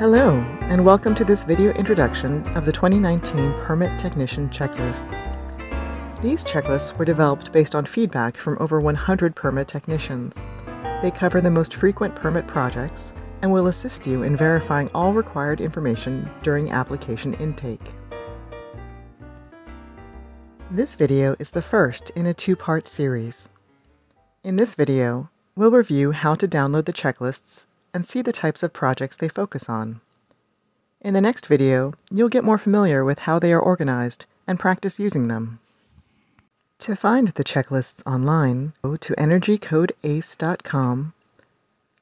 Hello, and welcome to this video introduction of the 2019 Permit Technician Checklists. These checklists were developed based on feedback from over 100 permit technicians. They cover the most frequent permit projects and will assist you in verifying all required information during application intake. This video is the first in a two-part series. In this video, we'll review how to download the checklists and see the types of projects they focus on. In the next video, you'll get more familiar with how they are organized and practice using them. To find the checklists online, go to energycodeace.com,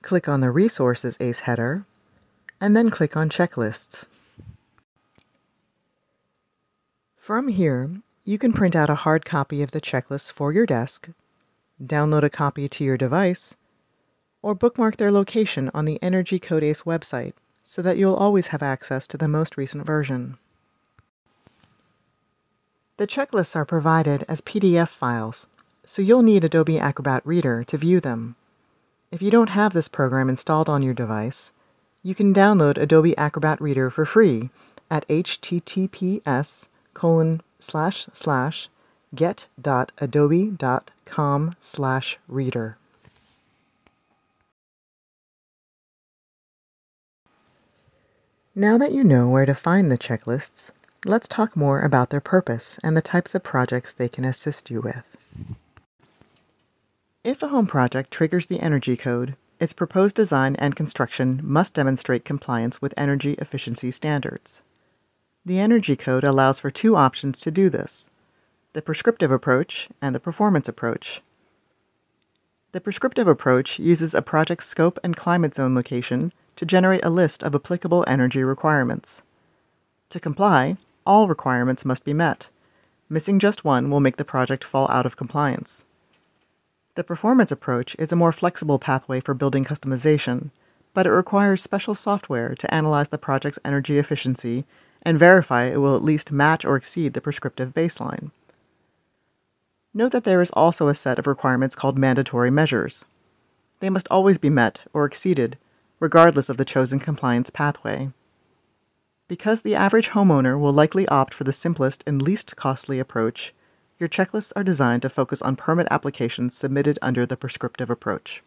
click on the Resources ACE header, and then click on Checklists. From here, you can print out a hard copy of the checklist for your desk, download a copy to your device, or bookmark their location on the Energy Code ACE website so that you'll always have access to the most recent version. The checklists are provided as PDF files, so you'll need Adobe Acrobat Reader to view them. If you don't have this program installed on your device, you can download Adobe Acrobat Reader for free at https colon slash slash get.adobe.com slash reader. Now that you know where to find the checklists, let's talk more about their purpose and the types of projects they can assist you with. If a home project triggers the energy code, its proposed design and construction must demonstrate compliance with energy efficiency standards. The Energy Code allows for two options to do this the prescriptive approach and the performance approach. The prescriptive approach uses a project's scope and climate zone location to generate a list of applicable energy requirements. To comply, all requirements must be met. Missing just one will make the project fall out of compliance. The performance approach is a more flexible pathway for building customization, but it requires special software to analyze the project's energy efficiency and verify it will at least match or exceed the prescriptive baseline. Note that there is also a set of requirements called mandatory measures. They must always be met or exceeded regardless of the chosen compliance pathway. Because the average homeowner will likely opt for the simplest and least costly approach, your checklists are designed to focus on permit applications submitted under the prescriptive approach.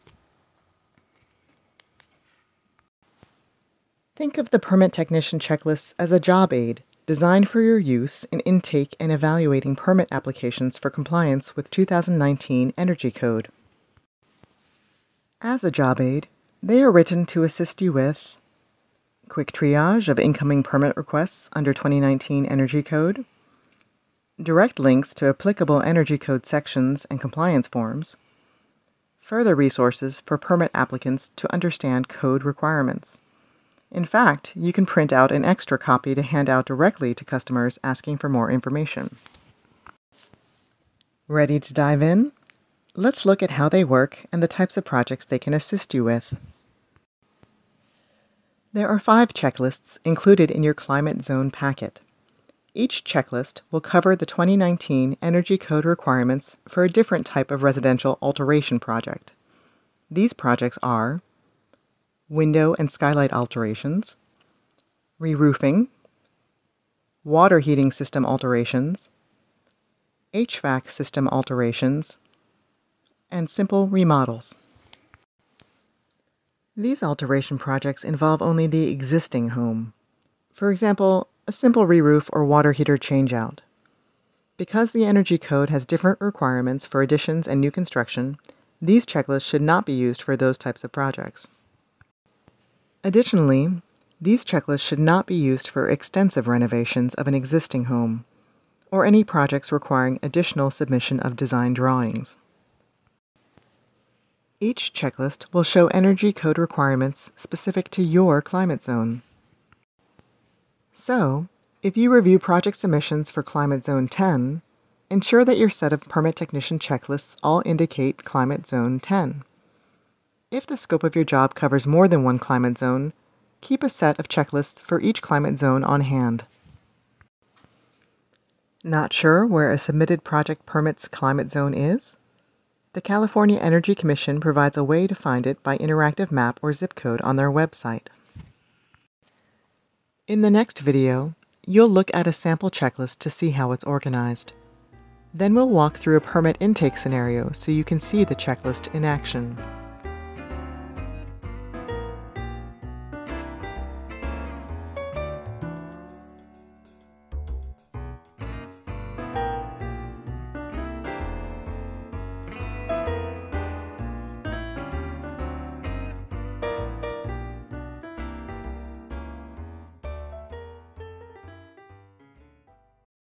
Think of the permit technician checklists as a job aid designed for your use in intake and evaluating permit applications for compliance with 2019 Energy Code. As a job aid, they are written to assist you with quick triage of incoming permit requests under 2019 Energy Code, direct links to applicable Energy Code sections and compliance forms, further resources for permit applicants to understand code requirements. In fact, you can print out an extra copy to hand out directly to customers asking for more information. Ready to dive in? Let's look at how they work and the types of projects they can assist you with. There are five checklists included in your Climate Zone packet. Each checklist will cover the 2019 Energy Code requirements for a different type of residential alteration project. These projects are window and skylight alterations, re-roofing, water heating system alterations, HVAC system alterations, and simple remodels. These alteration projects involve only the existing home. For example, a simple re-roof or water heater changeout. Because the Energy Code has different requirements for additions and new construction, these checklists should not be used for those types of projects. Additionally, these checklists should not be used for extensive renovations of an existing home, or any projects requiring additional submission of design drawings. Each checklist will show energy code requirements specific to your climate zone. So, if you review project submissions for Climate Zone 10, ensure that your set of permit technician checklists all indicate Climate Zone 10. If the scope of your job covers more than one climate zone, keep a set of checklists for each climate zone on hand. Not sure where a submitted project permit's climate zone is? The California Energy Commission provides a way to find it by interactive map or zip code on their website. In the next video, you'll look at a sample checklist to see how it's organized. Then we'll walk through a permit intake scenario so you can see the checklist in action.